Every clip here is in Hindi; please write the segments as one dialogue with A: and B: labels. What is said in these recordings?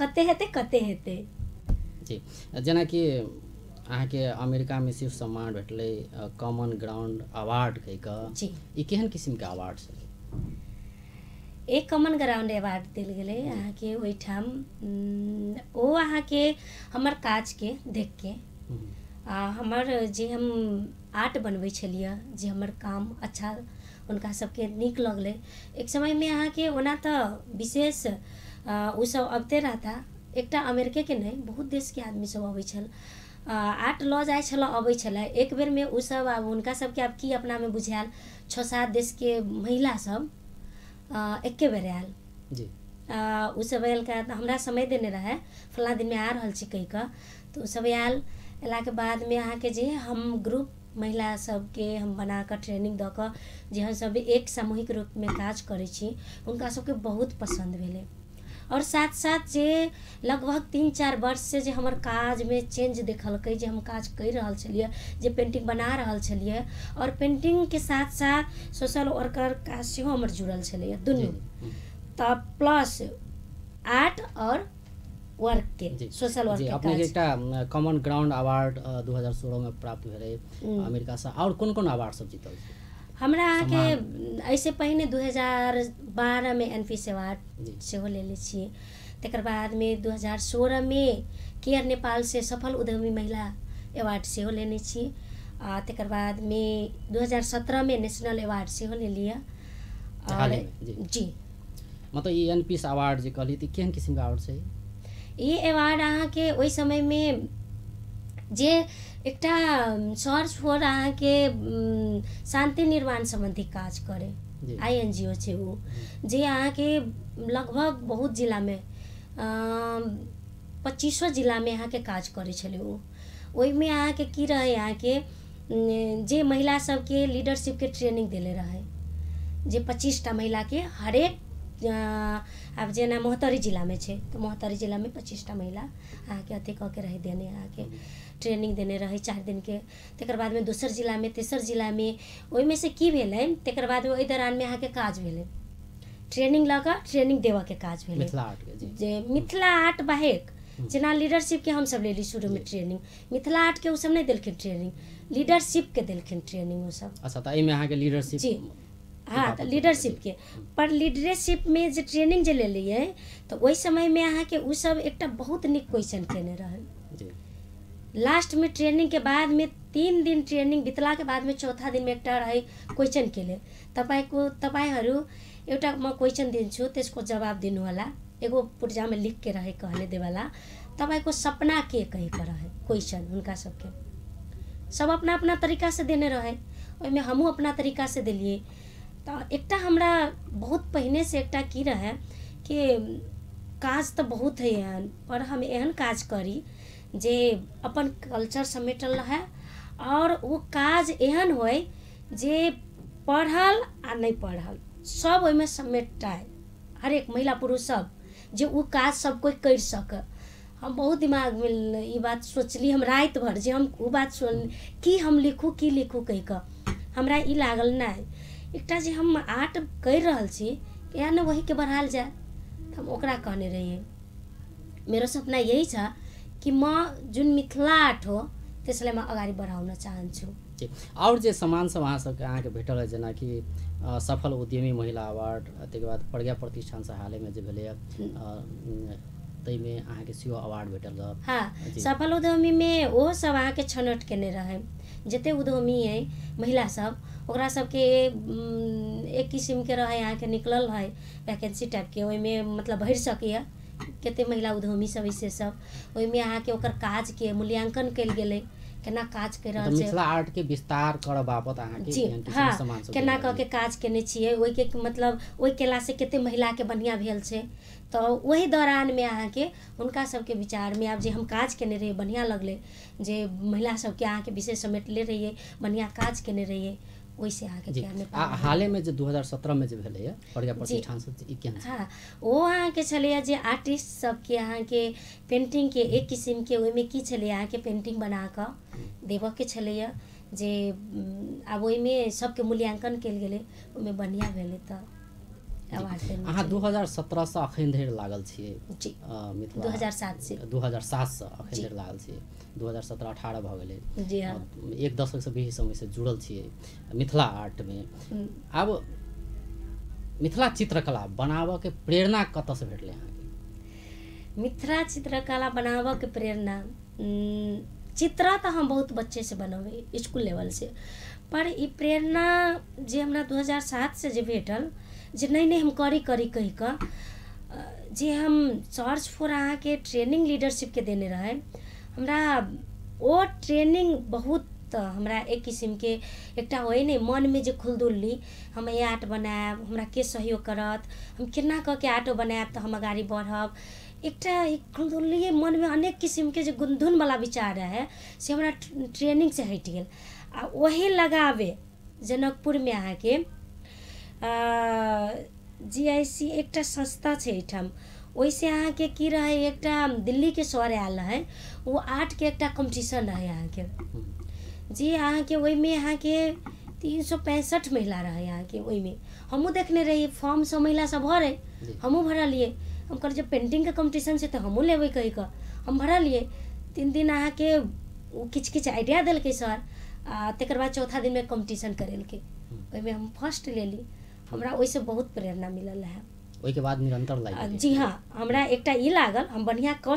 A: कते हेतै कते हेतै?
B: जी। जेनाकि अहाँके अमेरिकामे शिव सम्मान भेटलै कॉमन ग्राउंड अवार्ड कहि कऽ
A: जी।
B: ई केहन किसिमके अवार्ड छलै
A: एक कॉमन ग्राउंड अवार्ड देल गेलै अहाँके ओहिठाम ओ अहाँके हमर काजके देख के
B: हम्म,
A: आ हमर जे हम आर्ट बनबै छलियै जे हमर काम अच्छा हुनका सबके नीक लगलै। एक समयमे अहाँके ओना तऽ विशेष आ, उ सब अबिते रहता। एकटा अमेरिकेके नहि बहुत देशके आदमी सब अबै छल। आर्ट लऽ जाइ छल अबै छलै। एक बेरमे उ सब आब हुनका सबके आब की अपनामे बुझायल? छओ सात देशके महिला सब आ, एके बेर आयल। सब आयल का तऽ हमरा समय देने रहै। फलाँ दिनमे आ रहल छी कहि कऽ। तऽ सब आयल। अयलाके बादमे अहाँके जे हम ग्रुप महिला सबके हम बना कऽ ट्रेनिंग दऽ कऽ जे हम सब एक सामूहिक रूपमे काज करै छी हुनका सबके बहुत पसन्द भेलै। और साथ साथ जे लगभग तीन चार वर्ष से जे हमर काज में चेंज देखलकै जे हम काज करि रहल छलियै जे पेंटिंग बना रहल छलियै और पेंटिंग के साथ साथ सोशल वर्कर काज सेहो हमर जुड़ल छलैया
B: जी
A: दुनू तऽ प्लस आर्ट और वर्क के सोशल वर्क के
B: अपने एकटा कॉमन ग्राउंड अवार्ड दू हज़ार सोलहमे प्राप्त भेलै
A: अमेरिका
B: अमेरिकासँ आओर कोन कोन अवार्ड सब जीतल छै?
A: हमरा अहाँके ऐसे पहिने दू हज़ार बारहमे एन पी अवार्ड
B: जी
A: सेहो लेले छियै। तकर बादमे दू हज़ार सोलहमे केयर नेपालसँ सफल उद्यमी महिला अवार्ड सेहो लेने छी आ तकर बादमे दू हज़ार सत्रहमे नेशनल अवार्ड सेहो लेलियै
B: हालहिमे, जी। मतलब ई एन पीस अवार्ड जे कहली तऽ केहन किसिमके अवार्ड छै
A: ई? अवार्ड अहाँके ओहि समयमे जे एकटा सर्च फॉर अहाँके शान्ति निर्माण सम्बन्धी काज करे। आई एन जी ओ छै ओ। जे। अहाँके लगभग बहुत जिलामे पच्चीसो जिलामे अहाँके काज करै छलै ओ। ओहिमे अहाँके की रहै अहाँके जे महिला सबके लीडरशिपके ट्रेनिंग देले रहै। जे पच्चीसटा महिलाके हरेक आब जेना मोहतरी जिलामे छै तऽ मोहतरी जिलामे पच्चीसटा महिला अहाँके अथी कऽ के रहै देने अहाँके ट्रेनिंग देने रहै चारि दिनके तकर बादमे दोसर जिलामे तेसर जिलामे ओहिमे से की भेलै? तकर बादमे ओहि दौरानमे अहाँके काज भेलै। ट्रेनिंग लऽ कऽ ट्रेनिंग देबऽके काज भेलै।
B: जी।
A: मिथिला आर्ट बाहेक जेना लीडरशिपके हमसब लेली शुरूमे ट्रेनिंग मिथिला आर्टके ओसब नहि देलखिन ट्रेनिंग लीडरशिपके देलखिन ट्रेनिंग ओसब।
B: अच्छा तऽ एहिमे अहाँके लीडरशिप
A: हाँ लीडरशिप के। पर लीडरशिपमे जे ट्रेनिंग जे लेलियै तऽ ओहि समयमे अहाँके उ सब एकटा बहुत निक क्वेश्चन केने में
B: ट्रेनिंग
A: के बाद में तीन दिन ट्रेनिंग बितला के बाद में चौथा दिनमा एउटा रहे क्वेश्चन के लेल तपाईँको तपाईँहरू एउटा म क्वेसन दिन्छु त्यसको जवाब दिनुहोला एगो लिख के रहे कहने देवाला तपाईँको सपना के कहिके रहे क्वेसन हुनका सबके। सब अपना अपना तरीकासँ देने रहे। ओहिमे हमहूँ अपना तरीकासँ देलियै। तऽ एकटा हमरा बहुत पहिनेसँ एकटा की रहै कि काज तऽ बहुत है एहन, पर हम एहन काज करी जे अपन कल्चर समेटल रहै आओर ओ काज एहन होइ जे पढ़ल आ नहि पढ़ल, सब ओहिमे समेटाइ हरेक महिला पुरुष सब, जे ओ काज सब कोइ करि सकै। हम बहुत दिमागमे ई बात सोचली हम राति भर जे हम ओ बात सुन, की हम लिखू, की लिखू कहि कऽ। हमरा ई लागल नहि। एकटा जे हम आर्ट करि रहल छी किया ने वहीके बढ़ायल जाय। तऽ हम ओकरा कहने रहियै। मेरो सपना यही छ कि म जुन मिथिला आर्ट हो त्यसलाई म अगाडि बढाउन चाहन्छु।
B: जी आओर जे सम्मान सब अहाँ सबके अहाँके भेटल है जेनाकि सफल उद्यमी महिला अवार्ड ताहिके बाद प्रज्ञा प्रतिष्ठानसँ हालैमे जे भेलैए ताहिमे अहाँके सेहो अवार्ड भेटल रहल
A: हाँ। सफल उद्यमीमे ओहो सब अहाँके छनौट केने रहै। जते उद्यमी है, महिला सब, ओकरा सबके एक किसिमके रहै, अहाँके निकलल है वैकेंसी टाइपके ओहिमे मतलब भर सकैए। कते महिला उद्यमी सब ऐसे सब। ओहिमे अहाँके ओकर काजके मूल्यांकन कल गेलै। केना काज करि रहल छै?
B: मिथिला आर्ट के विस्तार करब बाबत अहाँके
A: जी हाँ
B: सम्मान
A: केना
B: क
A: के काज केने छियै? ओहिके मतलब ओहि केते कते महिलाके बनिया भेल छै। तो वही दौरान में अहाँ के हुनका सबके विचारमे आब जे हम काज केने रहियै बनिया लगले। जे महिला सबके अहाँके विशेष समेटले रहियै बनिया काज केने रहियै। ओहिसँ अहाँके
B: जी।
A: कहने
B: आ हालैमे जे 2017 में जे भेलैए प्रज्ञा प्रतिष्ठान से ई केहन छै
A: हाँ ओ अहाँके छलैए जे आर्टिस्ट सबके अहाँके पेंटिंगके एक किसिमके ओहिमे की छलैए अहाँके पेंटिंग बना कऽ देबऽके छलैए जे आब ओहिमे सबके मूल्यांकन कयल गेलै ओहिमे बढ़िआँ भेलै तऽ
B: अहाँ दू हज़ार सत्रहसँ अखन धरि लागल छियै
A: जी।
B: अ, मिथिला
A: 2007 से।
B: दू हज़ार सातसँ अखन धरि लागल छियै। दू हज़ार सत्रह अठारह भऽ गेलै।
A: जी हाँ।
B: अ, एक दशकसँ बेसी समयसँ जुड़ल छियै मिथिला आर्टमे। आब मिथिला चित्रकला बनाबऽके प्रेरणा कतऽसँ भेटलै अहाँके?
A: मिथिला चित्रकला बनाबऽके प्रेरणा चित्र तऽ हम बहुत बच्चे से बनबै स्कूल लेवल से। पर ई प्रेरणा जे हमरा 2007 से जे भेटल जे नहि नहि हम करी करी कहि कऽ जे हम सर्च फॉर अहाँके ट्रेनिंग लीडरशिपके देने रहै हमरा ओ ट्रेनिंग बहुत हमरा एक किसिमके एकटा होइ नहि मनमे जे खुलदुल्ली हम ई आर्ट बनायब हमरा के सहयोग करत हम केना कऽ के आर्ट बनायब तऽ हम अगाडि बढ़ब। एकटा एक खुलदुल्ली मनमे अनेक किसिमके जे गुनधुनवला विचार रहै से हमरा ट्रेनिंग से हटि गेल। आ ओही लगावे जनकपुरमे अहाँके जी आई सी एकटा संस्था छै एहिठाम। ओहिसे अहाँके की रहै एकटा दिल्लीके सर आयल रहै ओ आर्टके एकटा कॉम्पिटिशन रहै अहाँके। जी अहाँके ओहिमे अहाँके तीन सौ पैंसठ महिला रहै अहाँके ओहिमे हमहूँ देखने रहिए फॉर्म सब महिला सब भरै
B: जी।
A: हमहूँ भरलिए हम कहलिए जब पेंटिंगके कॉम्पिटिशन छै तऽ हमहूँ लेबै कहि कऽ। हम भरलिए तीन दिन अहाँके ओ किछु किछु आइडिया देलकै सर आ तकर बाद चौथा दिनमे कॉम्पिटिशन करेलकै। ओहिमे हम फ़र्स्ट लेली। हमरा ओहिसँ बहुत प्रेरणा मिलल है
B: ओहिके बाद निरंतर लागि।
A: जी हाँ हमरा एकटा ई लागल हम बढ़िआँ कऽ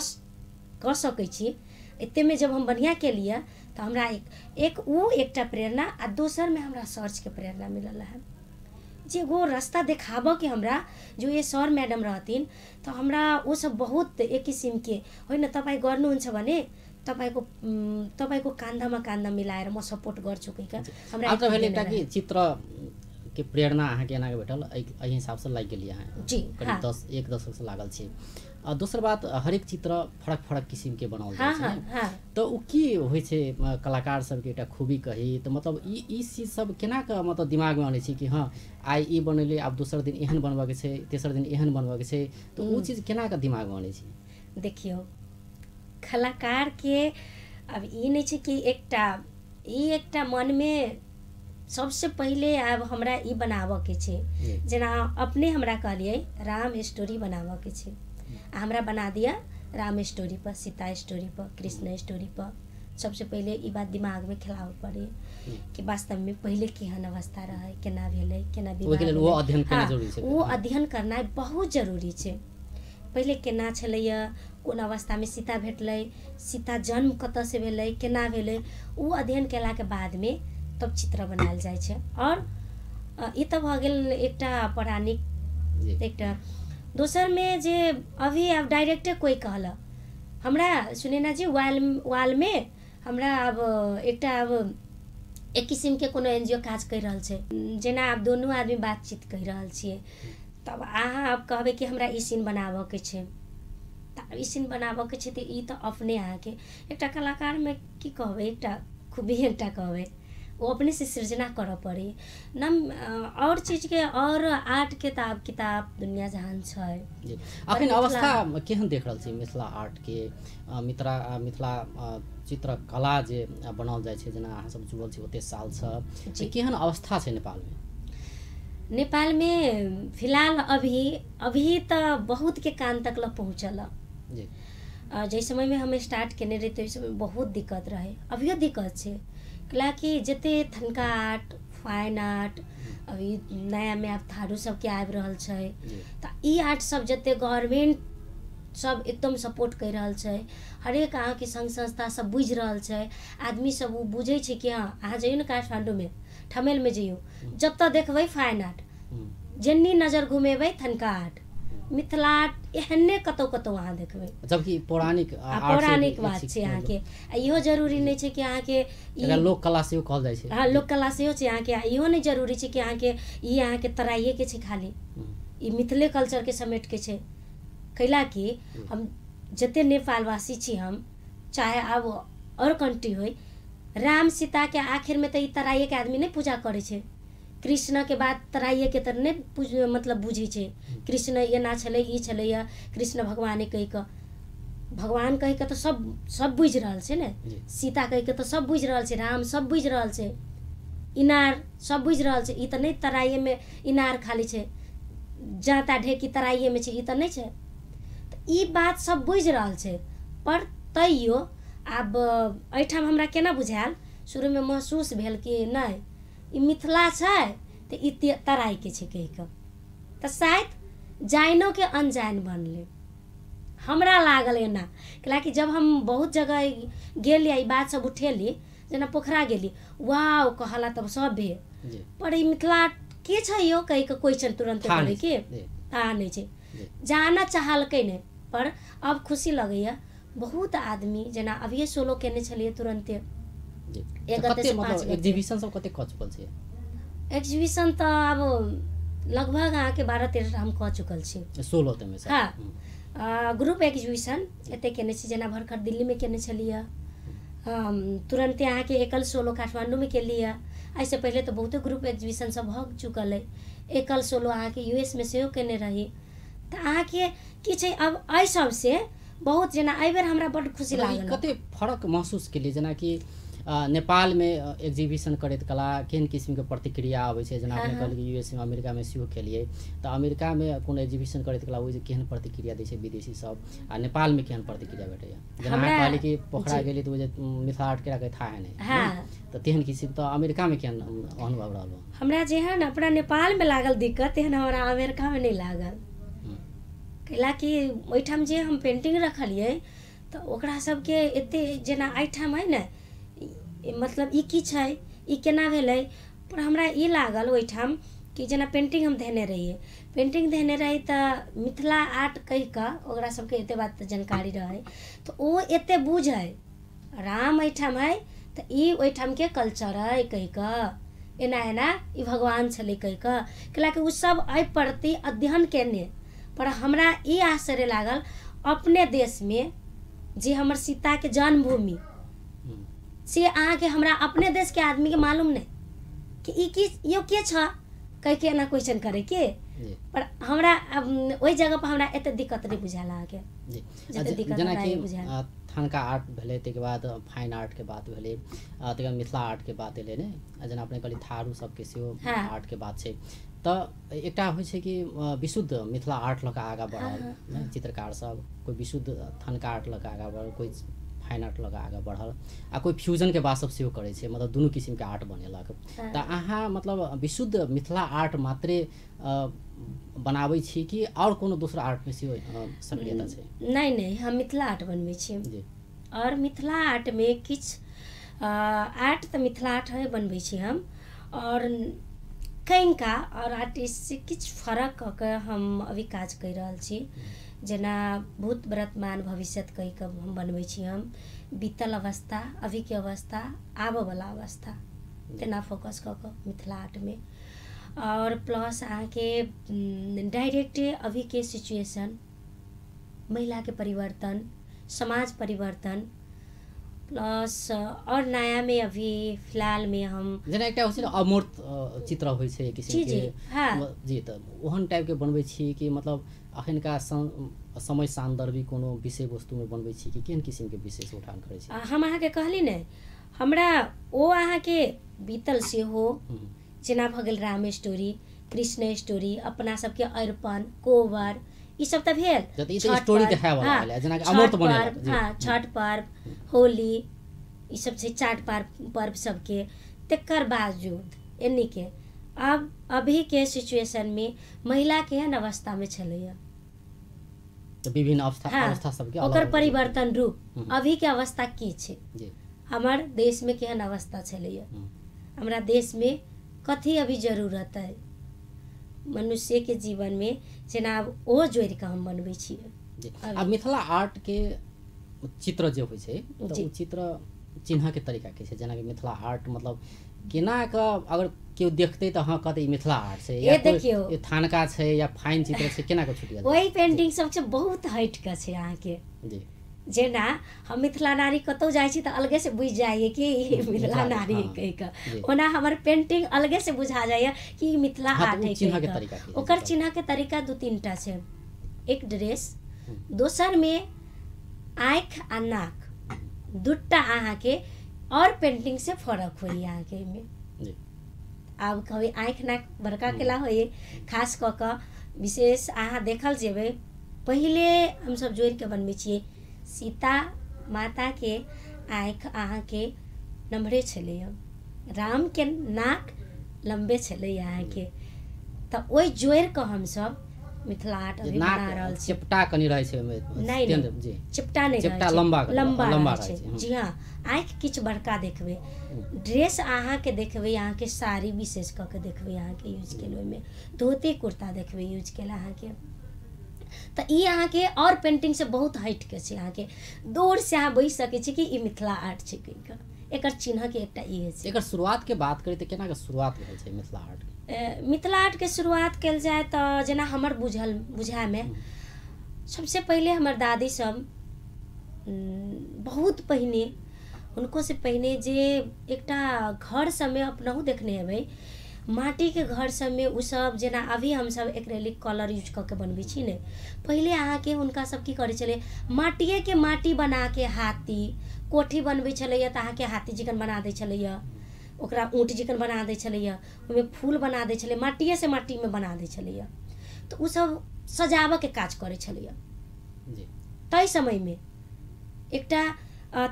A: कऽ सकै छी एतेकमे जब हम बढ़िआँ केलिए तऽ हमरा एक एक उ एकटा प्रेरणा आ दोसरमे हमरा सर्चके प्रेरणा मिलल है जे एगो रास्ता देखाबऽके हमरा जो ये सर म्याडम रहथिन तऽ हमरा ओ सब बहुत एक किसिमके होइन तपाईँ गर्नुहुन्छ भने तपाईँको तपाईँको कान्धमा कान्धा मिलाएर म सपोर्ट गर्छु कि।
B: चित्र के प्रेरणा अहाँके एना के भेटल एहि एहि हिसाबसँ लागि गेलिए अहाँ।
A: जी,
B: करीब
A: हाँ।
B: दस एक दशकसँ लागल छी। आ दोसर बात हरेक चित्र फरक फरक किसिमके बनाओल
A: हाँ
B: जाइ
A: हाँ
B: छै
A: हाँ
B: तऽ ओ की होइ छै कलाकार सबके एकटा खूबी कही तऽ मतलब ई ई चीज़ सब केना कऽ मतलब दिमागमे आनै छै कि हँ आइ ई बनेलै आब दोसर दिन एहन बनबऽके छै तेसर दिन एहन बनबऽके छै तऽ ओ चीज़ केना कऽ दिमागमे आनै छै?
A: देखियौ कलाकारके अब ई नहि छै कि एकटा ई एकटा मनमे सबसे पहिले आब हमरा ई बनाबऽके छै
B: जी।
A: जेना अपने हमरा कहलिए राम स्टोरी बनाबऽके छै। आ हमरा बना दिअ राम स्टोरी पर सीता स्टोरी पर कृष्ण स्टोरी पर। सबसे पहिले ई बात दिमागमे खेलाबऽ पड़ै कि वास्तवमे पहिले केहन अवस्था रहै केना भेलै केना विवाह
B: लेल अध्ययन
A: हाँ,
B: ज़रूरी छै।
A: ओ अध्ययन करनाइ बहुत ज़रूरी छै। पहिले केना छलैया कोन अवस्थामे सीता भेटलै सीता जन्म कतऽसँ भेलै केना भेलै ओ अध्ययन केलाके बादमे तब चित्र बनायल जाइ छै। आओर ई तऽ भऽ गेल एकटा पौराणिक एकटा। दोसरमे जे अभी अब डाइरेक्टे कोइ कहलक। हमरा सुनेना जी वाल वालमे हमरा अब एकटा अब एक किसिमके कोनो एन जी ओ काज करि रहल छै। जेना आब दुनू आदमी बातचीत कहि रहल छियै। तब अहाँ अब कहबै कि हमरा ई सीन बनाबऽके छै। तऽ ई सीन बनाबऽके छै तऽ ई तऽ अपने अहाँके। एकटा कलाकारमे की कहबै एकटा खूबी एकटा कहबै। ओ अपने से सृजना करऽ पड़ी। नम और चीजके और आर्टके तऽ आब किताब दुनिया जहान छै
B: अखन अवस्था केहन देख रहल छी मिथिला आर्टके अ, मिथिला अ, मिथिला अ, चित्रकला जे बनाओल जाइ छै जेना अहाँ सब जुड़ल छी ओते सालसँ
A: जी।
B: तऽ केहन अवस्था छै नेपालमे?
A: नेपालमे फ़िलहाल अभी अभी तो बहुत के कान तक ल पहुँचल।
B: जी।
A: जाहि समयमे हम स्टार्ट केने रही ताहि समय बहुत दिक्कत रहै। अभियो दिक्कत छै। कैलाकि जते थनका आर्ट फाइन आर्ट अभी नयामे आब थारू सबके आबि रहल छै। तऽ ई आर्ट सब जते गवर्नमेंट सब एकदम सपोर्ट करि रहल छै। हरेक अहाँके संघ संस्था सब बुझि रहल छै। आदमी सब ओ बुझै छै कि हाँ अहाँ जइयौ ने काठमांडूमे ठमेलमे जइयौ। जतऽ देखबै फाइन आर्ट
B: हम्म।
A: जेन्नी नजर घुमेबै थनका आर्ट मिथिला एहने कतौ कतौ अहाँ देखबै।
B: जबकि पौराणिक आर्ट से
A: पौराणिक बात छै अहाँके। आ इहो ज़रूरी नहि छै कि अहाँके
B: लोक कला सेहो कहल जाइ छै।
A: हाँ लोक कला सेहो छै अहाँके। इहो नहि ज़रूरी छै कि अहाँके ई अहाँके तराइएके छै खाली।
B: हम्म।
A: ई मिथिले कल्चरके समेटके छै। कैला कि हम जते नेपालवासी छी हम चाहे आब और कंट्री होइ राम सीता सीताके आखिरमे तऽ ई तराइएके आदमी नहि पूजा करै छै। कृष्णके बाद तराइएके तऽ नहि पूज मतलब बुझै छै। कृष्ण एना छलैया कृष्ण भगवाने कहि कऽ भगवान कहि कऽ तऽ सब सब बुझि रहल छै ने। सीता कहि कऽ तऽ सब बुझि रहल छै राम सब बुझि रहल छै इनार सब बुझि छै ई तऽ नहि तराइएमे इनार खाली छै। जाँता ढेकी तराइएमे में ई तऽ नहि छै। तऽ ई बात सब बुझि रहल छै पर तैयो आब एहिठाम हमरा केना बुझायल? शुरूमे महसूस भेल कि नहि? ई मिथिला छै ई ते- तराइके छै कहि कऽ। तऽ शायद जाइनोके अनजाइन बनलै। हमरा लागल एना। कैलाकि जब हम बहुत जगह गेली आ ई बात सब उठेली जेना पोखरा गेली वाह कहला तब सब पर ई मिथिला के छै यो कहि कऽ क्वेश्चन तुरंत
B: था
A: के? था नहीं छै।
B: जी।
A: जाना चाहलकै नहि पर अब खुशी लगैया। बहुत आदमी जेना अभिये सोलो केने छलियै तुरंते
B: कते मतलब। एग्जीबिशन सब कते कऽ चुकल छै
A: एग्जीबिशन तऽ अब लगभग अहाँके बारह तेरह हम कऽ चुकल छी
B: सोलह तमे
A: हाँ। ग्रुप एग्जीबिशन एते केने छी जेना भरखर दिल्लीमे केने छलियै हम तुरन्ते अहाँके एकल सोलो काठमाण्डूमे केलियै एहिसँ पहिले तऽ बहुते ग्रुप एग्जीबिशन सब भऽ चुकल। अइ एकल सोलो अहाँके यू एस मे सेहो केने रही। तऽ अहाँके की छै अब एहि सबसँ बहुत जेना एहिबेर हमरा बड्ड खुशी
B: मतलब
A: लागल।
B: कते फरक महसूस केलिए जेनाकि अ, नेपालमे अ, एग्जीबिशन करैत कला केहन किसिमके प्रतिक्रिया आबै छै? जेना अपने
A: हाँ, हाँ।
B: कहलियै यूएसए अमेरिकामे सेहो केलियै तऽ अमेरिकामे कोनो एग्जीबिशन करैत कला ओहि केहन प्रतिक्रिया दै छै विदेशी सब? आ नेपालमे केहन प्रतिक्रिया भेटैया? जेना अहाँ कहलियै कि पोखरा। गेली तऽ ओ जे मिथिला आर्ट केरा था है नहि
A: हाँ।
B: तऽ तेहन किसिम तऽ अमेरिकामे केहन अनुभव रहल
A: हमरा जेहन अपना नेपालमे लागल दिक्कत तेहन हमरा अमेरिकामे नहि लागल।
B: हम्म,
A: कैलाकि ओहिठाम जे हम पेंटिंग रखलियै तऽ ओकरा सबके एते जेना एहिठाम है ने मतलब ई की छै? ई केना पर हमरा ई लागल ओहिठाम कि जेना पेंटिंग हम देने रहियै। पेंटिंग देने रही तऽ मिथिला आर्ट कहि कऽ बात जानकारी रहै, तऽ ओ एते बुझै, राम एहिठाम है तऽ ई ओहिठामके कल्चर है कहि कऽ। एना एना भगवान छलै कहि कऽ। कैलाकि सब एहि प्रति अध्ययन केने, पर हमरा ई आश्चर्य लागल अपने देश देशमे जे हमर सीताके जन्मभूमि से अहाँके हमरा अपने देशके आदमीके मालूम नहि कि ई की यो के छ? कहि के एना क्वेश्चन करे के। पर हमरा अब, ओहि जगह पर हमरा एते दिक्कत नहि बुझायल अहाँके
B: जेनाकि थानका आर्ट भेलै ताहिके बाद फाइन आर्टके बात भेलै। ताहिके बाद मिथिला आर्टके बात एलै ने? जेना अपने कहली थारू सबके सेहो। आर्टके बात छै। तऽ एकटा होइ छै कि विशुद्ध मिथिला आर्ट लऽ कऽ आगाँ बढ़ल
A: हाँ,
B: ने, चित्रकार सब कोइ विशुद्ध थानका आर्ट लऽ कऽ आगाँ बढ़ल कोइ फाइन आर्ट कऽ आगाँ बढ़ल। आ कोइ फ्यूजनके बात सब सेहो करै छै मतलब दुनू किसिमके आर्ट बनेलक। तऽ अहाँ मतलब विशुद्ध मिथिला आर्ट मात्रे बनाबै छी कि आओर कोनो दोसर आर्टमे सेहो सक्रियता छै?
A: नहि नहि हम मिथिला आर्ट बनबै छी। और मिथिला आर्टमे किछु आर्ट तऽ मिथिला आर्ट है बनबै छी हम। और कनिका और आर्टिस्ट से किछु फरक कऽ के हम अभी काज करि रहल छी। जेना भूत वर्तमान भविष्य कहि कऽ हम बनबै छी हम बीतल अवस्था अभीके अवस्था आबयवला अवस्था तेना फोकस कऽ कऽ मिथिला आर्टमे। और प्लस अहाँके डायरेक्टे अभीके सिचुएशन महिलाके परिवर्तन समाज परिवर्तन प्लस और नयामे अभी फिलहालमे हम
B: जेना एकटा होइ छै ने अमूर्त चित्र होइ छै
A: जी
B: किसिमके
A: जी हाँ।
B: म- जी तऽ ओहन टाइपके बनबै छी कि मतलब अखनका सं- समय सान्दर्भिक कोनो विषय वस्तुमे बनबै छी कि केहन किसिमके विषय उठान करै छी?
A: आ, हम अहाँके कहली ने हमरा ओ अहाँके बीतल सेहो
B: हम्म,
A: जेना भऽ गेल राम स्टोरी कृष्ण स्टोरी अपना सबके अरिपन कोबर ई सब तऽ भेल।
B: जते ई
A: छठ
B: स्टोरी
A: पर्व,
B: वाला
A: हाँ,
B: भेलै जेनाकि
A: छठ
B: अमूर्त बनेलक
A: पर्व,
B: जी।
A: हाँ छठ पर्व होली ई सब छै चाट पर्व पर्व सबके। तकर बावजूद एनी के अब अभी के सिचुएशन में महिला केहन अवस्था में छलैया
B: विभिन्न अवस्था
A: हाँ,
B: अवस्था सबके
A: ओकर परिवर्तन रूप
B: हम्म।
A: अभी के अवस्था की छै? हमर देश में केहन अवस्था
B: हम्म,
A: हमरा देश में कथी अभी ज़रूरत है मनुष्य के जीवन में जेना आब ओ जोड़ि कऽ हम बनबै छियै।
B: आ मिथिला आर्टके चित्र जे होइ छै तऽ। ओ चित्र चिन्हके तरीका के छै जेनाकि मिथिला आर्ट मतलब केना कऽ अगर केओ देखतै तऽ हाँ कहतै मिथिला आर्ट छै या
A: देखियौ।
B: थानका छै या फाइन चित्र छै केना कऽ छुटि
A: ओहि पेंटिंग सब छै बहुत हटि कऽ छै अहाँके।
B: जी।
A: जेना हम मिथिला नारी कतौ जाइ छी तऽ अलगे से बुझि जाइए कि ई मिथिला नारी। कहि कऽ। ओना हमर पेंटिंग अलगे से बुझा जाइए कि ई मिथिला आर्ट है ओकर? चिन्ह के तरीका दू तीन टा छै। एक ड्रेस। दोसर में आँखि आ नाक। दूटा अहाँके और पेंटिंग से फरक होइए अहाँके एहिमे।
B: जी।
A: आब कभी आँखि नाक बड़का केला होइए खास कऽ कऽ विशेष अहाँ देखल जेबै पहिले हमसब जोड़ि के बनबै छियै सीता माता के आँखि अहाँके नम्हरे राम के नाक लम्बे छलैया अहाँके। तऽ ओहि जोड़ि कऽ हमसब मिथिला हाट अभी बना रहल छी।
B: चेपटा कनि रहै छै ओहिमे।
A: नहि,
B: जी
A: चिपटा नहि
B: चिपटा
A: रहै छै।
B: लंबा
A: लंबा
B: लंबा
A: रहै
B: रहै
A: छै
B: छै,
A: जी हाँ आँखि किछु बड़का देखबै। ड्रेस अहाँके देखबै अहाँके साड़ी विशेष कऽ के देखबै यूज़ केल ओहिमे। धोती कुर्ता देखबै यूज़ केल अहाँके। तऽ ई अहाँके और पेंटिंग से बहुत हटि के छै। अहाँके दूर से अहाँ बुझि सकै कि ई मिथिला आर्ट छै कहिके एकर चिन्ह के एकटा
B: एकर शुरुआत के बात करी तऽ केना के शुरुआत भेल छै मिथिला हाट के?
A: मिथिला आर्ट के शुरुआत कल जाए तो जेना हमर बुझल बुझायमे। सबसे पहले हमर दादी सब बहुत पहिने हुनको से पहिने जे एकटा घर सबमे अपनहु देखने हेबै माटिके घर सबमे सब जेना अभी हमसब एक्रेलिक कलर यूज़ कऽ के बनबै छी ने पहिले अहाँके हुनका सब की करै छलै माटिएके माटी बना के हाथी कोठी बनबै छलैया तऽ अहाँके हाथी चिकन बना दै छलैया ओकरा ऊँट चिकन बना दै छलैया ओहिमे फूल बना दै छलै माटिए से माटीमे बना दै छलैया तऽ उ सब सजावके काज करै छलैया
B: जी।
A: तै समयमे एकटा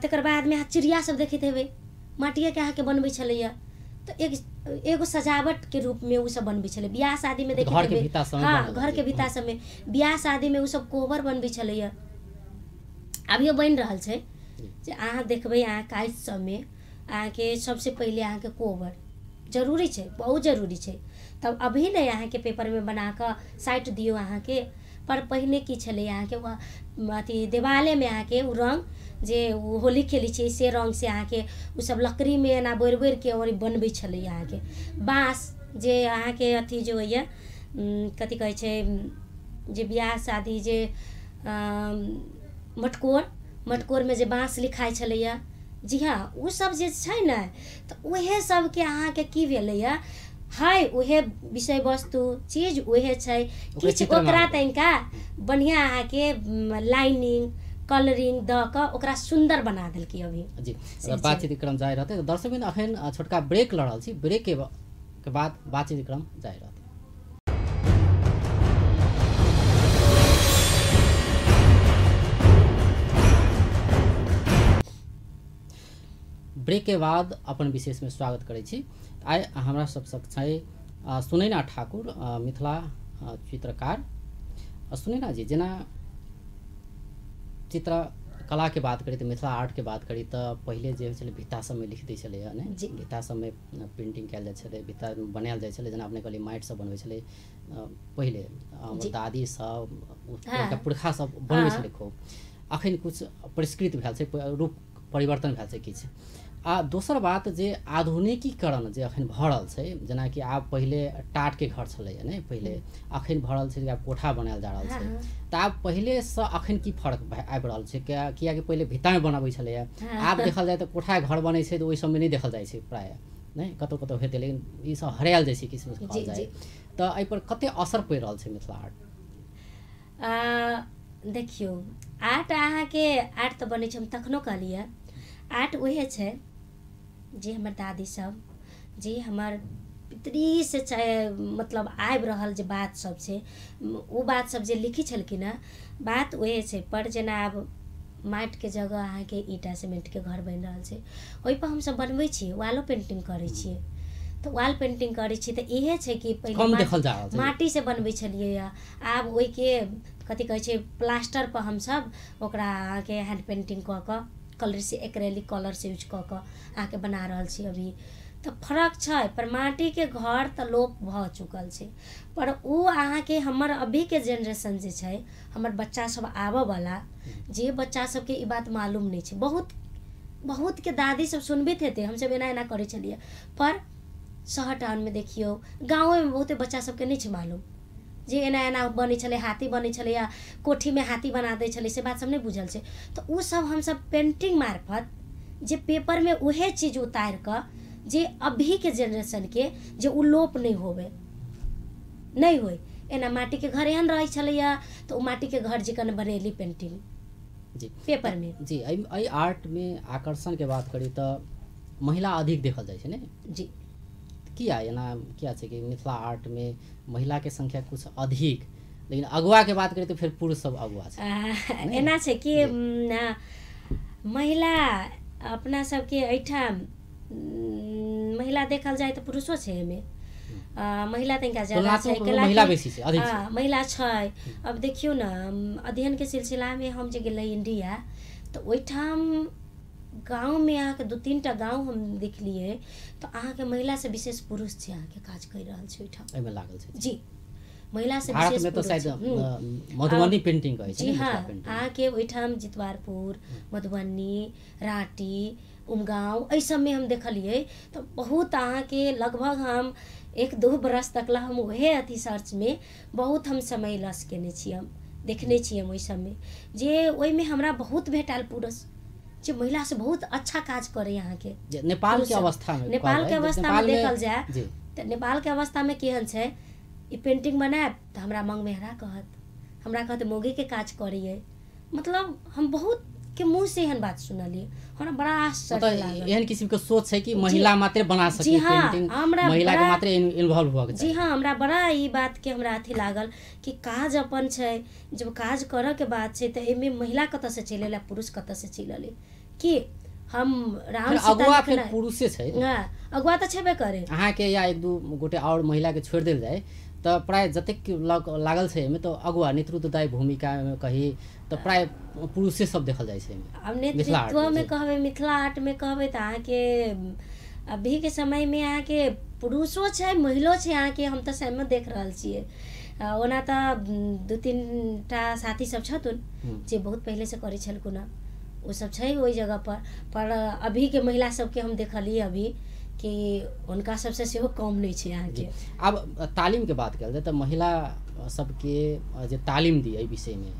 A: तकर बादमे अहाँ चिड़िया सब देखैत हेबै माटिएके अहाँके बनबै छलैया तऽ एक एगो सजावट के रूप में उ सब बनबै छलै। बियाह शादी में देखैत हेबै। हाँ
B: बनल
A: घर के
B: छै।
A: भीतर सबमे। बियाह शादी में उ सब कोहबर बनबै छलैया अभियो बनि रहल छै जे। अहाँ देखबै अहाँ कागज़ सबमे अहाँके सबसे पहिले अहाँके कोहबर ज़रूरी छै बहुत ज़रूरी छै। तब अभी नहि अहाँके पेपरमे बना कऽ साइट दियौ अहाँके। पर पहिने की छलै अहाँके अथी देवालेमे अहाँके उ रङ्ग जे उ होली खेलै छियै से रङ्ग से अहाँके उ सब लकड़ीमे एना बोरि के और बनबै छलै अहाँके। बाँस जे अहाँके अथी जे होइए कथी कहै छै जे बियाह शादी जे अम, मटकोर मटकोरमे जे बाँस लिखाइ छलैया जी हाँ सब जे छै ने तऽ उहे सबके अहाँके की भेलैया है उहे विषय वस्तु चीज उहे छै। किछु ओकरा। तनिका बढ़िआँ अहाँके लाइनिंग कलरिंग दऽ कऽ ओकरा सुन्दर बना देलकै अभी।
B: जी बातचीत क्रम जारी रहतै तऽ दर्शकबिन अखन छोटका ब्रेक लऽ रहल छी। ब्रेक के, ब- के बाद बातचीत क्रम जारी रहतै। ब्रेक के बाद अपन विशेषमे स्वागत करै छी आइ हमरा सब छै सुनैना ठाकुर मिथिला चित्रकार सुनैना जी जेना चित्र कलाके बात करी तऽ मिथिला आर्टके बात करी तऽ पहिले जे होइ छलै भित्ता सबमे लिख दै छलै ने
A: जी।
B: भित्ता सबमे पेंटिंग कयल जाइ छलै भित्ता बनायल जाइ छलै जेना अपने कहलियै माटि सब बनबै छलै पहिले हमर
A: जी।
B: दादी सब उ-
A: हाँ।
B: पुरनका पुरखा सब बनबै। छलै खूब अखन किछु परिष्कृत भेल छै रूप परिवर्तन भेल छै किछु आ दोसर बात जे आधुनिकीकरण जे अखन भऽ छै जेनाकि आब पहिले टाटके घर छलैया ने पहिले अखन भऽ छै आब कोठा बनायल जा रहल
A: हाँ,
B: छै। तऽ आब पहिलेसँ अखन की फर्क आबि रहल छै किया कियाकि पहिले भित्तामे बनाबै छलैया
A: हाँ।
B: आब देखल जाय तऽ कोठा घर बनै छै तऽ ओहि सबमे नहि देखल जाइ छै प्रायः नहि? कतहु कतहु हेतै लेकिन ई सब हरायल जाइ छै
A: जी,
B: कहल जाय। तऽ एहिपर कते असर पड़ि रहल छै मिथिला आर्ट?
A: देखियौ आर्ट अहाँके आर्ट तऽ बनै छै हम तखनो कहलियै। आर्ट उहे छै जे हमर दादी सब। जे हमर पितरी से चाहे मतलब आबि रहल जे बात सब छै ओ बात सब जे लिखी छलखिन हेँ बात उहे छै पर जेना आब माटिके जगह अहाँके ईटा सीमेंटके घर बनि रहल छै ओहिपर हमसब बनबै छियै वालो पेंटिंग करै छियै। तऽ वाल पेंटिंग करै छियै तऽ इहे छै कि पहिले
B: कम
A: माटि-
B: देखल जा रहल छै।
A: माटी से बनबै छलियै या आब ओहिके कथी कहै छै प्लास्टर पर हमसब ओकरा अहाँके हैंड पेंटिंग कऽ कऽ कलर से एक्रेलिक कलर से यूज़ कऽ अहाँके बना रहल छी अभी। तऽ फ़र्क छै, पर माटिके घर तऽ लोप भऽ चुकल छै। पर ओ अहाँके हमर अभीके जेनरेशन जे छै, हमर बच्चा सब आबऽवला जे बच्चा सबके ई बात मालूम नहि छै। बहुत, बहुतके दादी सब सुनबैत हेतै हमसब एना एना करै छलियै। पर शहर टाउनमे देखियौ गाँवोमे बहुते बच्चा सबके नहि छै मालूम। जे एना एना बनै छलै हाथी बनै छलै या कोठीमे हाथी बना दै छलै से बात सब नहि बुझल छै। तऽ उ सब पेंटिंग मार्फत जे पेपरमे उहे चीज़ उतारि कऽ जे अभीके जेनरेशनके जे उ लोप नहि होबै नहि होइ। एना माटिके घर एहन रहै छलैया तऽ ओ माटिके घर जिकन बनेली पेंटिंग
B: जी।
A: पेपरमे
B: जी एहि एहि आर्टमे आकर्षणके बात करी तऽ महिला अधिक देखल जाइ छै ने?
A: जी।
B: किया एना किया छै कि मिथिला आर्टमे महिलाके संख्या कुछ अधिक लेकिन अगुआ के बात करें तो फिर पुरुष सब अगुआ छै।
A: एना छै कि महिला अपना सबके एहिठाम महिला देखल जाए तऽ पुरुषो छै एहिमे। महिला तनिका ज़्यादा छै
B: महिला बेसी छै अधिक छै।
A: हाँ, महिला छै। अब देखियौ न उम, अध्ययनके सिलसिलामे हम जे गेलै इंडिया तऽ ओहिठाम गाँवमे अहाँके दू तीन टा गाँव हम देखलियै तऽ अहाँके महिलासँ विशेष पुरुष छै अहाँके काज करि रहल छै ओहिठाम।
B: एहिमे लागल छै।
A: जी महिला से विशेष
B: में तो।
A: हम्म।
B: मधुबनी पेंटिंग कहै छै
A: जी हाँ
B: मिथिला पेंटिंग
A: ओहिठाम जितवारपुर मधुबनी राटी उमगांव एहि सबमे हम देखलियै तऽ बहुत अहाँके लगभग हम एक दो बरस तक ला हम उहे अथी सर्चमे बहुत हम समय लस केने छी हम देखने छी हम ओहि सबमे। जे ओहिमे हमरा बहुत भेटायल पुरुष। जे महिला से बहुत अच्छा काज करे यहाँ
B: के नेपाल के अवस्था में
A: नेपाल के अवस्था में देखल जाए
B: तो
A: नेपाल के अवस्था में केहन है ई पेंटिंग बनायब हमारा हमरा मंगमेहरा कहत। हमरा कहत मौगीके काज करिए मतलब हम बहुत के मुँह से एहन बात सुनलियै हमरा बड़ा आश्चर्य
B: एहन किसिम के सोच छै कि महिला मात्रे बना सके पेंटिंग
A: हमरा
B: महिला के मात्रे इन्वॉल्व के
A: जी हाँ हमरा बड़ा ई बात के हमरा अथी लागल कि काज अपन छै जब काज करऽ के बात छै तऽ एहिमे महिला कतऽ से चलि एलै पुरुष कतऽ से चलि एलै? कि हम राम
B: अगुआ फिर पुरुषे छै।
A: अगुआ तऽ छेबे करे।
B: अहाँके या एक दू गोटे और महिला के छोड़ि देल जाय तऽ प्राय जतेक लग लागल छै एहिमे तऽ अगुआ नेतृत्वदायी भूमिका में कही तऽ प्राय पुरुषे सब देखल जाइ छै एहिमे।
A: अब
B: आर्ट
A: नेतृत्व में
B: जी।
A: कहबै मिथिला आर्ट में कहबै तऽ अहाँके अभी के समय में अहाँके पुरुषो छै महिलो छै अहाँके हम तऽ सहमत देख रहल छियै। ओना तऽ दू तीन टा साथी सब छथुन
B: हम्म।
A: जे बहुत पहिले से करै छलखुन हँ। ओ सब छै ओहि जगह पर पर अभी के महिला सबके हम देखलियै अभी। कि हुनका सबसे सेहो कम नहि छै अहाँके।
B: आब तालीम के बात कयल जाय तऽ महिला सबके जे तालीम दी एहि विषयमे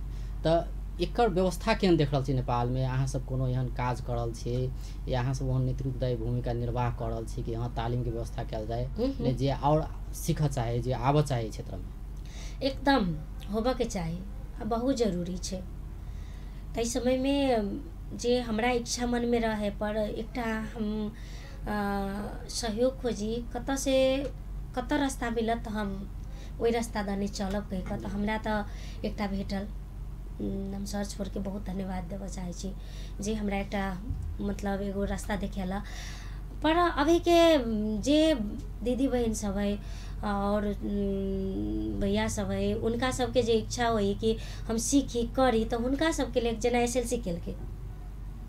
B: तऽ एकर व्यवस्था केहन देख रहल छी नेपालमे? अहाँ सब कोनो एहन काज कर रहल छियै या अहाँ सब ओहन नेतृत्वदायी भूमिका निर्वाह कर रहल छी कि हाँ तालीमके व्यवस्था कयल जाय
A: हम्म।
B: ने जे आओर सीखऽ चाहे जे आबऽ चाहे क्षेत्रमे?
A: एकदम होबऽके चाही आ बहुत ज़रूरी छै। ताहि समयमे जे हमरा इच्छा मनमे रहे पर एकटा हम सहयोग खोजी कत कतऽसे कतऽ रास्ता मिलत तऽ हम ओहि रास्ता दने चलब कहि कऽ तऽ एकटा भेटल। हम सर्च फोरके बहुत धन्यवाद देबऽ चाहै जे हमरा एकटा मतलब एगो रास्ता देखेला। पर अभीके जे दीदी बहिन सब है और भैया सब है उनका सबके जे इच्छा होइ कि हम सीखी, करी तऽ हुनका सबके लेल जेना एस एल सी केलकै।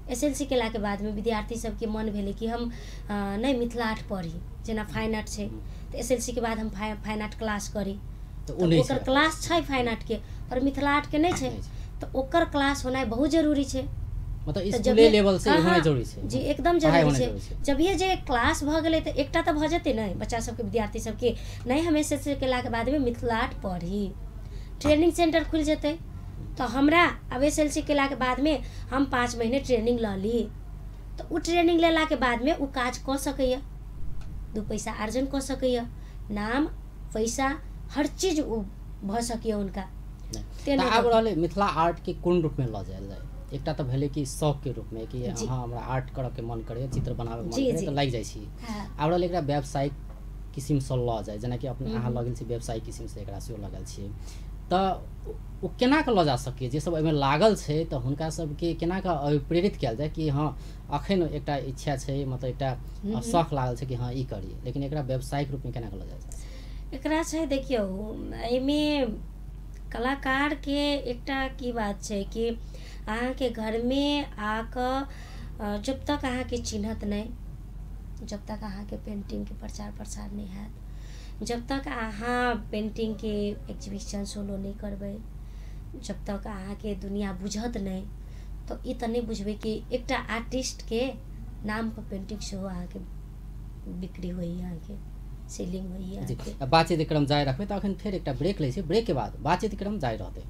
A: एस एल सी केलाके बादमे विद्यार्थी सबके मन भेलै कि हम नहि मिथिला आर्ट पढ़ी जेना फाइन आर्ट छै तऽ एस एल सी के बाद हम फाइ फाइन आर्ट क्लास करी।
B: तऽ
A: ओकर क्लास छै फाइन आर्टके पर मिथिला आर्टके नहि छै।
B: नहि छै।
A: तऽ ओकर क्लास होनाइ बहुत ज़रूरी छै।
B: मतलब लेवल से
A: हाँ,
B: होनाइ
A: हाँ,
B: ज़रूरी छै।
A: जी एकदम ज़रूरी छै। ये जे क्लास भऽ गेलै तऽ एकटा तऽ भऽ जेतै ने बच्चा सबके विद्यार्थी सबके। नहि हम एस एस सी केलाके बादमे मिथिला आर्ट पढ़ी। ट्रेनिंग सेंटर खुलि जेतै। तऽ हमरा अब एस एल सी केलाके बादमे हम पाँच महीने ट्रेनिंग लऽ ली तऽ ओ ट्रेनिंग लेलाके बादमे ओ काज कऽ सकैए दू पैसा अर्जन कऽ सकैए नाम पैसा हर चीज़ ओ भऽ सकैए हुनका
B: आब। रहलै मिथिला आर्ट के कोन रूपमे लऽ जायल जाय एकटा तऽ भेलै कि शौक के रूपमे कि। हाँ हमरा आर्ट करऽ के मन करैए चित्र बनाबे के मन करैए
A: जी।
B: तऽ लागि जाइ छी आब रहलै एकरा व्यावसायिक किसिमसँ लऽ जाय जेनाकि अपने अहाँ
A: हम्म।
B: लऽ गेल छी व्यावसायिक किसिमसँ एकरा सेहो लगल छियै तऽ ओ केना कऽ लऽ जा सकैए? जे सब एहिमे लागल छै तऽ हुनका सबके केना कऽ प्रेरित कयल जाय कि हाँ अखन एकटा इच्छा छै मतलब एकटा
A: हम्म।
B: शौक लागल छै कि हाँ ई करी लेकिन एकरा व्यावसायिक रूपमे केना कऽ लऽ जाय छै
A: एकरा छै देखियौ एहिमे कलाकारके एकटा की बात छै कि अहाँके घरमे आकऽ अ, जब तक अहाँके चिन्हत नहि जब तक अहाँके पेंटिंगके प्रचार प्रसार नहि हैत जब तक अहाँ पेंटिंगके एग्जीबिशन सोलो नहि करबै जब तक अहाँके दुनिया बुझत नहि तऽ ई तऽ नहि बुझबै कि एकटा आर्टिस्टके नामपर पेंटिंग सेहो अहाँके बिक्री होइए अहाँके सेलिंग होइए अहाँके
B: बातचीत के क्रम जारी रखबै तऽ अखन फेर एकटा ब्रेक लै छै। ब्रेक के बाद बातचीत क्रम जारी रहतै।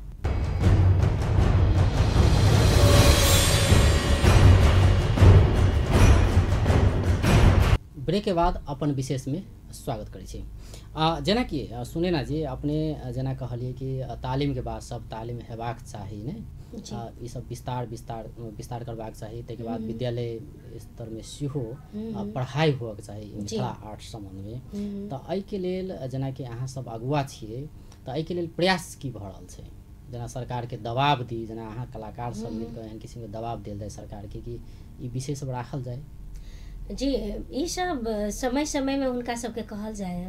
B: ब्रेक के बाद अपन विशेषमे स्वागत करै छी। जेनाकि आ, सुनेना जी अपने जेना कहलिए कि आ, तालीम के बाद सब तालीम हेबाक चाही ने? ई सब विस्तार विस्तार विस्तार करबाक चाही ताहिके बाद
A: हम्म।
B: विद्यालय स्तरमे सेहो
A: हम्म।
B: पढ़ाइ हुअके चाही मिथिला आर्ट सम्बन्धमे।
A: हम्म।
B: तऽ एहिके लेल जेनाकि अहाँ सब अगुआ छियै तऽ एहिके लेल प्रयास की भऽ रहल छै? जेना सरकारके दबाव दी जेना अहाँ कलाकार सब मिलकऽ एहन किसिमके दबाव देल जाय सरकारके कि ई विषय सब राखल जाय
A: जी ई सब समय समय में हुनका सबके कहल जाइ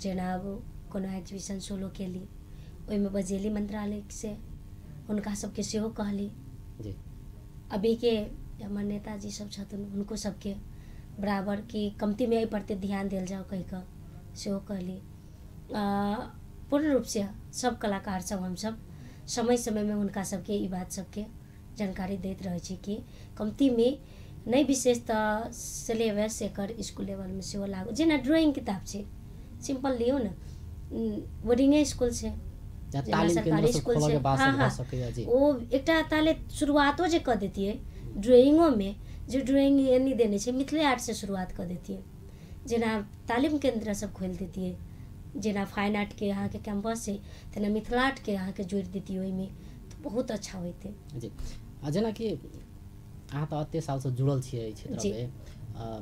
A: जेना अब कोनो एग्जीबिशन सोलो केली ओहिमे बजेली मंत्रालय से हुनका सबके सेहो कहली।
B: जी।
A: अभीके हमर नेताजी सब छथिन हुनको सबके बराबर कि कमतीमे एहि प्रति ध्यान देल जाओ कहि कऽ सेहो कहली। आ, पूर्ण रूपसँ सब कलाकार सब हमसब समय समयमे हुनका सबके ई बात सबके जानकारी दैत रहै छी कि कमतीमे नहि विशेष तऽ सिलेबस एकर इसकुल लेवलमे सेहो लागू। जेना ड्राइंग किताब छै सिंपल लियौ ने। बोर्डिंगे इसकुल छै सरकारी स्कूल
B: के
A: छै। हाँ, हाँ। ओ एकटा ताले शुरुआतो जे कऽ देतियै ड्रॉइंगोमे जे ड्रॉइंग एनी देने छै मिथिले आर्ट से शुरुआत कऽ देतियै। जेना तालीम केन्द्र सब खोलि देतियै जेना फाइन आर्टके अहाँके कैम्पस छै तेना मिथिला आर्टके अहाँके जोड़ि देतियै ओहिमे तऽ बहुत अच्छा होइतै।
B: जी। आ जेनाकि अहाँ तऽ एतेक सालसँ जुड़ल छियै एहि। क्षेत्रमे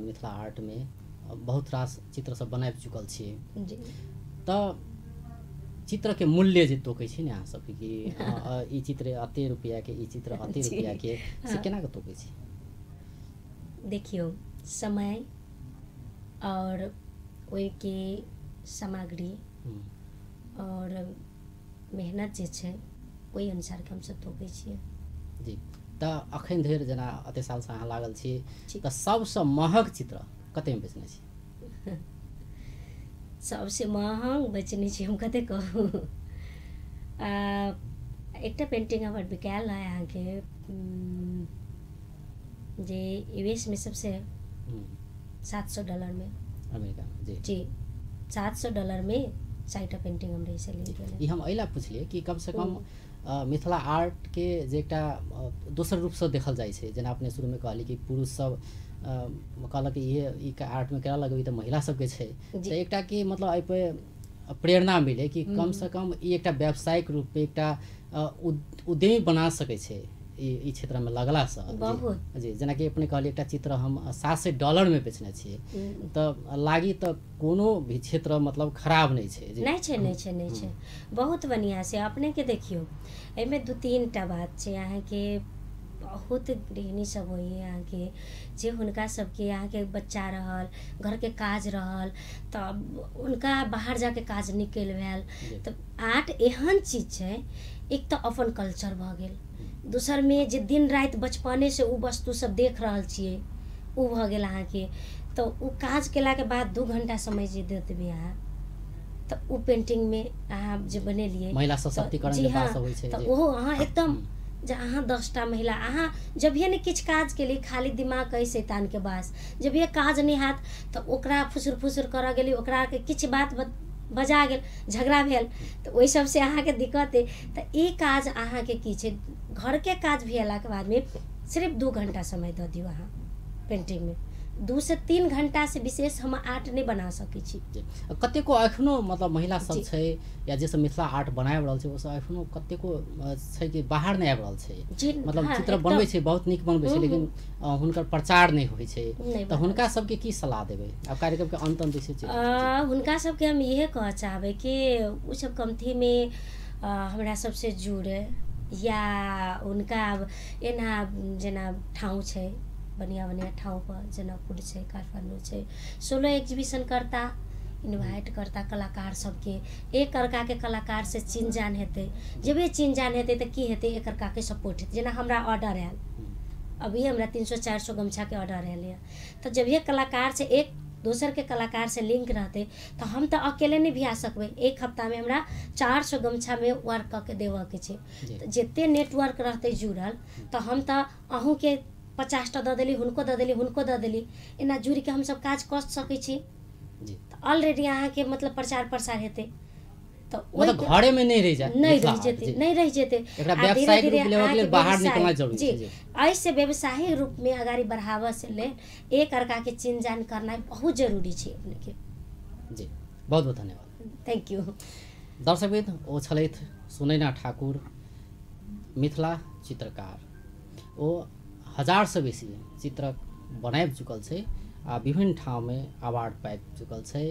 B: मिथिला आर्टमे बहुत रास चित्र सब बनाबि चुकल छियै
A: जी
B: तऽ चित्रके मूल्य जे तोकै छी ने अहाँ सबके कि ई चित्र एते रुपैआके ई चित्र एते
A: जी।
B: रुपैआके से
A: हाँ।
B: केना कऽ तोकै छी
A: देखियौ समय और ओहिके सामग्री
B: हम्म,
A: और मेहनत जे छै ओहि अनुसारके हमसब तोकै छियै
B: जी तऽ अखन धरि जेना एते सालसँ अहाँ लागल छी। तऽ सबसँ महग चित्र कतेमे बेचने छी?
A: सबसे महग बेचने छी हम कते कहू? आ, एकटा पेंटिंग हमर बिकायल है अहाँके जे यूएस में सबसे
B: हम्म,
A: सात सौ डॉलर में
B: अमेरिकामे जी।
A: जी सात सौ डॉलर में साइटा पेंटिंग हमरा सेलिंग
B: ई
A: केले
B: हम एहि लए पुछलियै कि कमसँ कम अ, आर्ट के जे एकटा दोसर रूपसँ देखल जाइ छै जेना अपने शुरूमे कहली कि पुरुषसभ कहलक कि इहे ई आर्टमे करा लगबै तऽ महिला सबके छै। तऽ एकटा कि मतलब एहिपर प्रेरणा मिले कि कमसँ कम ई एकटा व्यावसायिक रूपमे एकटा एक उद्यमी बना सकै छै। ई क्षेत्रमे लगलासँ जी। जेनाकि अपने कहली एकटा चित्र हम सात सौ डॉलरमे बेचने छियै तऽ लागी तऽ कोनो भी क्षेत्र मतलब खराब नहि छै
A: नहीं छै नहीं छै नहीं छै। बहुत बढ़िया से अपने के देखियो एमे दू तीन टा बात छै। अहाँके बहुत गृहिणी सब होइए अहाँके जे हुनका सबके अहाँके बच्चा रहल घरके काज रहल तऽ हुनका बाहर जाके काज निकलि भेल। तऽ आर्ट एहन चीज़ छै एक तऽ अपन कल्चर भऽ गेल। दोसरमे जे दिन राति बचपने से उ वस्तु सब देख रहल छियै उ भऽ गेल अहाँके तऽ उ काज केलाके बाद दू घंटा समय जे दे देबै अहाँ तऽ उ पेंटिंगमे अहाँ जे बनेलियै
B: महिला सशक्तिकरण
A: जी हाँ,
B: छै
A: तऽ
B: जी।
A: ओहो अहाँ एकदम जे अहाँ दसटा महिला अहाँ जब ये ने किछु काज केली खाली दिमाग अइ शैतानके बास जब ये काज नहि हैत तऽ ओकरा फुसुर फुसुर करऽ गेली ओकरा के किछु बत- बजा गेल, झगड़ा भेल। तो वही सबसे अहाँके दिक्कत है तो ये काज अहाँके की घर के काज भेलाके बादमे सिर्फ़ दू घंटा समय दियो अहाँ, पेंटिंगमे। दू से तीन घंटा से विशेष हम आर्ट नहि बना सकै छी।
B: कतेको एखनो मतलब महिला सब। छै या जे सब मिथिला आर्ट बनाबि रहल छै ओ सब एखनो कतेको छै कि बाहर नहि आबि रहल छै मतलब चित्र। बनबै छै बहुत नीक बनबै छै लेकिन हुनकर प्रचार नहि होइ छै तऽ हुनका सबके की सलाह देबै आब कार्यक्रमके अंत अंत दिशा छै
A: आ, हुनका सबके हम इहे कहऽ चाहबै कि उ सब कमथीमे हमरा सबसे जुड़े या हुनका एना जेना ठाउँ छै बढ़िआँ बढ़िआँ ठाउँपर जनकपुर छै काठमाडौँ छै। सोलो एग्जीबिशन करता इन्वाइट करता कलाकार सबके। एक करकाके कलाकार से चिन्ह जान हेतै। जब ये चिन्ह जान हेतै तऽ की हेतै? एक करकाके सपोर्ट हेतै। जेना हमरा ऑर्डर आयल। अभी हमरा तीन सौ चार सौ गमछाके ऑर्डर आयल यऽ तऽ जब ये कलाकार से एक दोसर के कलाकार से लिंक रहते तो हम तो अकेले नहि भिया सकबै। एक हफ़्ता में हमरा चार सौ गमछा में वर्क कऽ के देबऽके छै। जते नेटवर्क रहते जुड़ल तो हम तऽ पचासटा दऽ देली हुनको दऽ देली हुनको दऽ देली। एना जुड़िके हमसब काज कऽ सकै छी।
B: जी।
A: तऽ ऑलरेडी अहाँके मतलब प्रचार प्रसार हेतै। तऽ
B: मतलब घरेमे नहि रहि जाए
A: नहीं रह नहीं रह जेतै।
B: एकरा व्यावसायिक रूप के बाहर निकलना ज़रूरी
A: जी। ऐसे व्यवसायिक रूपमे अगाडि बढ़ाबऽ से लेल एक अर्काके चिन्ह जान करनाइ बहुत ज़रूरी छै अपनेके।
B: जी। बहुत बहुत धन्यवाद।
A: थ्याङ्क यू
B: दर्शकविद ओ छलथि सुनैना ठाकुर मिथिला चित्रकार। ओ हजारसँ बेसी चित्र बनाबि चुकल छै आ विभिन्न ठाउँमे अवार्ड पाबि चुकल छै।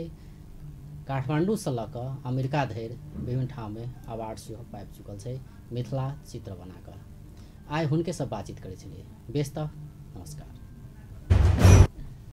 B: काठमाडौँसँ लऽ कऽ अमेरिका धरि विभिन्न ठाउँमे अवार्ड सेहो पाबि चुकल छै मिथिला चित्र बनाकऽ आइ हुनके सब बातचीत करै तऽ नमस्कार।